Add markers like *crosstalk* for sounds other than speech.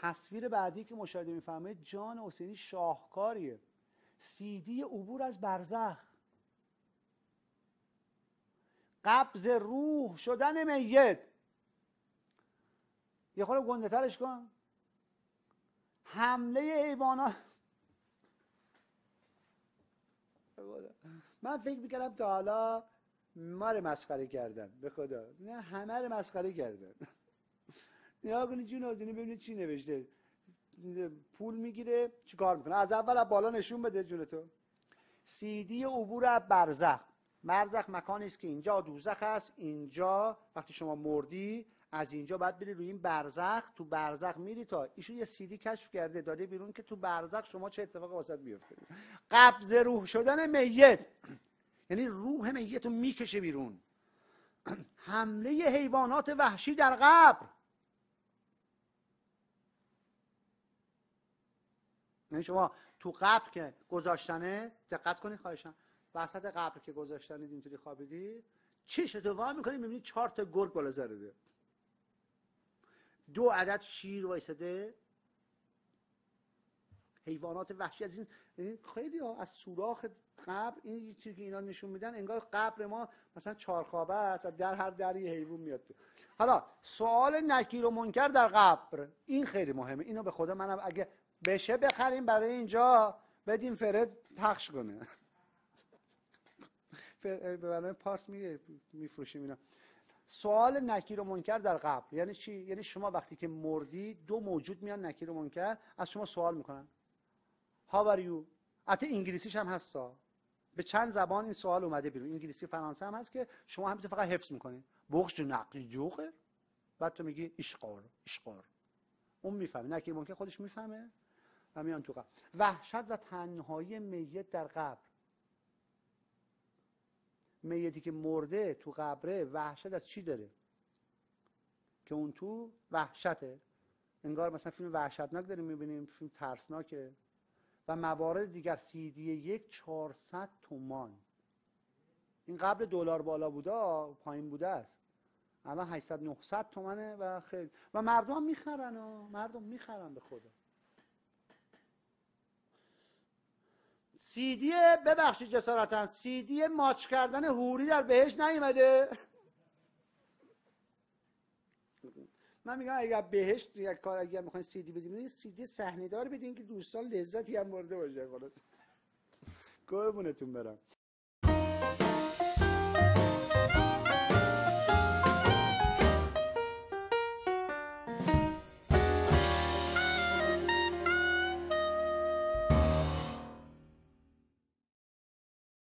تصویر بعدی که مشاهده میفرمایید جان حسینی شاهکاریه. سیدی عبور از برزخ. قبض روح شدن میت. یه خورده گنده ترش کن. حمله حیوانات. من فکر می‌کردم تا حالا ما مسخره کردن به خدا. نه همه رو مسخره کردن نیا کنید جون آزینی ببینید چی نوشته. پول می‌گیره چی کار می‌کنه؟ از اول از بالا نشون بده جون تو. سیدی عبور از برزخ. برزخ مکانی است که اینجا دوزخ است اینجا وقتی شما مردی از اینجا باید بری روی این برزخ تو برزخ میری تا ایشون یه سیدی کشف کرده داده بیرون که تو برزخ شما چه اتفاقی واسط بیفته قبض روح شدن میت. یعنی روح میت رو می‌کشه بیرون. *clears throat* حمله حیوانات وحشی در قبر. یعنی شما تو قبر که گذاشتنه دقت کنید خواهشم وسط قبر که گذاشتنید اینطوری خوابیدی چش تو وا می‌کنی می‌بینی چهار تا گرگ بالا زده دو عدد شیر وایساده. حیوانات وحشی از این خیلی ها از سوراخ قبر این چیزی که اینا نشون میدن انگار قبر ما مثلا چارخوابه است در هر دری حیوان میاد. حالا سوال نکیر و منکر در قبر این خیلی مهمه. اینو به خدا منم اگه بشه بخریم برای اینجا بدیم فرد پخش کنه. برای پارس میفروشیم اینا. سوال نکیر و منکر در قبر یعنی چی؟ یعنی شما وقتی که مردی دو موجود میان نکیر و منکر از شما سوال می‌کنن. How are you? حتی انگلیسیش هم هستا به چند زبان این سوال اومده بیرون. انگلیسی فرانسه هم هست که شما همینطور فقط حفظ می‌کنید. بخش نقی جوخه بعد تو میگی اشقار اشقار اون می‌فهمه. نکیر منکر خودش می‌فهمه. و میان تو قبر وحشت و تنهایی میت در قبر. میتی که مرده تو قبره وحشت از چی داره؟ که اون تو وحشته. انگار مثلا فیلم وحشتناک داریم می‌بینیم فیلم ترسناکه. و موارد دیگر سیدی یک 400 تومان. این قبل دلار بالا بوده پایین بوده است. الان 800 900 تومنه و خیلی. و مردم می‌خرن و مردم می‌خرن به خدا. سیدی ببخشید جسارتا سیدی ماچ کردن هوری در بهش نیومده. من میگم اگر بهشت یک کار اگر می‌خواین سیدی بدین سیدی صحنه دار بدین که دوستان لذتی هم برده باشه. خلاص. قربونتون برم.